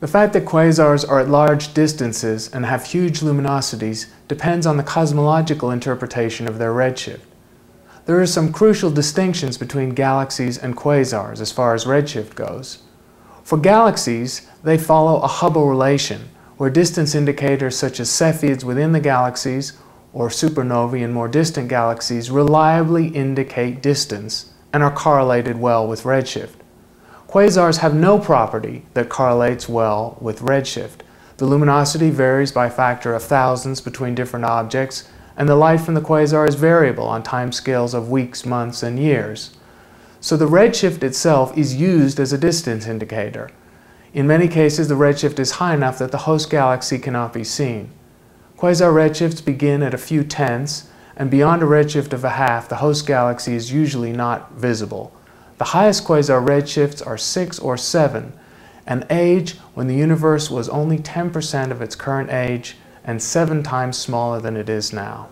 The fact that quasars are at large distances and have huge luminosities depends on the cosmological interpretation of their redshift. There are some crucial distinctions between galaxies and quasars as far as redshift goes. For galaxies, they follow a Hubble relation, where distance indicators such as Cepheids within the galaxies or supernovae in more distant galaxies reliably indicate distance and are correlated well with redshift. Quasars have no property that correlates well with redshift. The luminosity varies by a factor of thousands between different objects, and the light from the quasar is variable on timescales of weeks, months, and years. So the redshift itself is used as a distance indicator. In many cases, the redshift is high enough that the host galaxy cannot be seen. Quasar redshifts begin at a few tenths, and beyond a redshift of a half, the host galaxy is usually not visible. The highest quasar redshifts are 6 or 7, an age when the universe was only 10% of its current age and 7 times smaller than it is now.